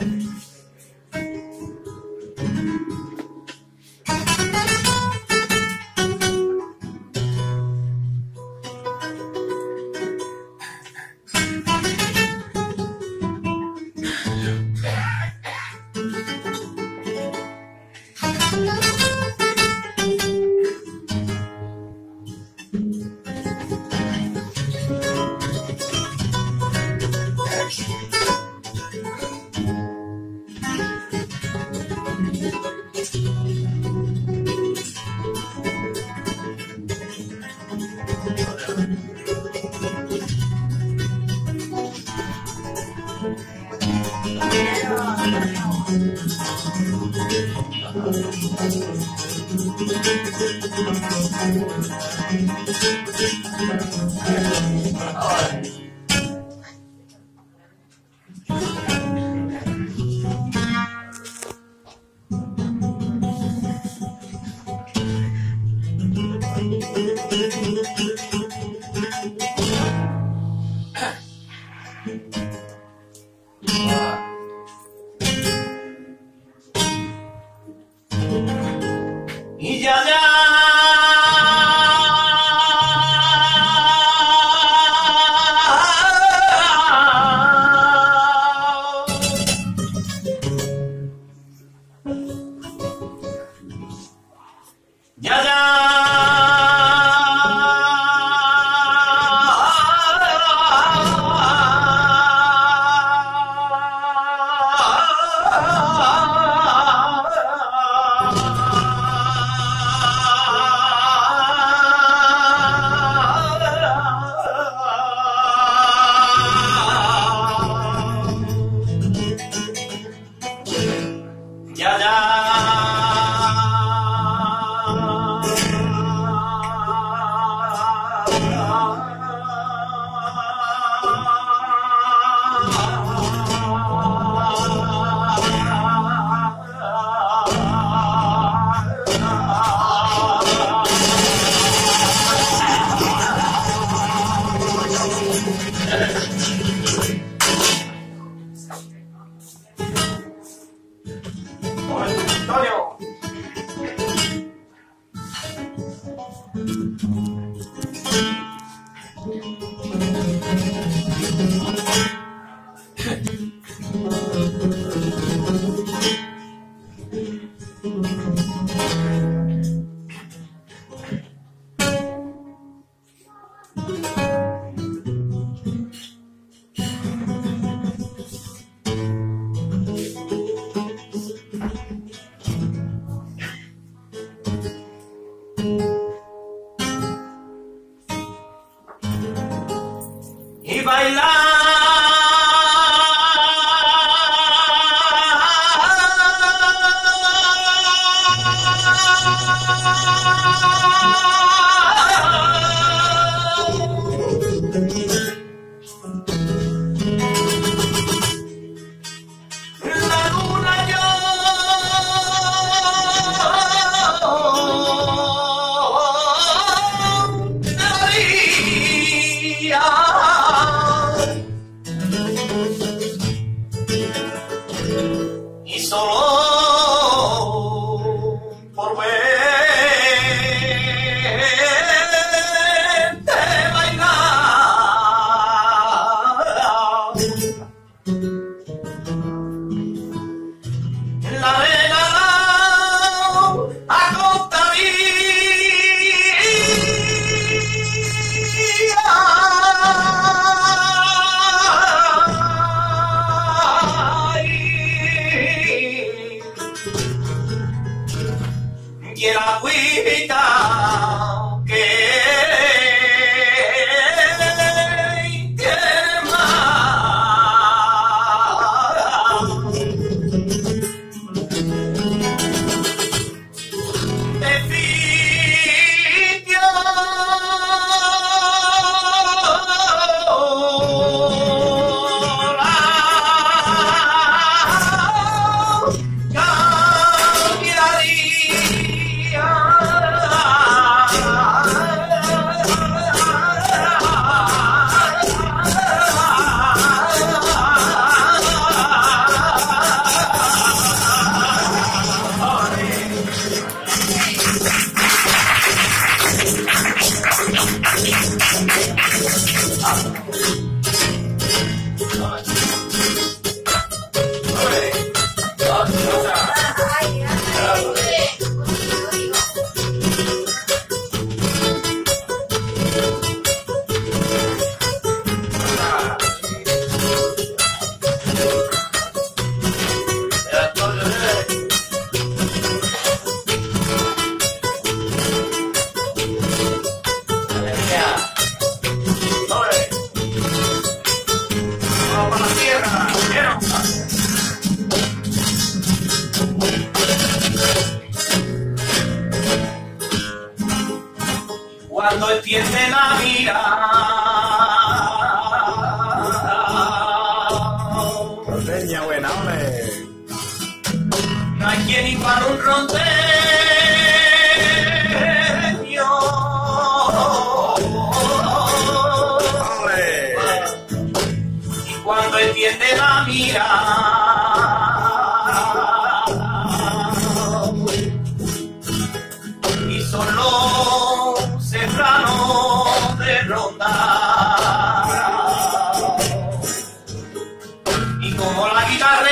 Instagram. Thank you. 你讲的 y bailar. penales. No hay quien ni para un rondeño. Vale. Y cuando entiende la mirada. Y solo se frana. como la guitarra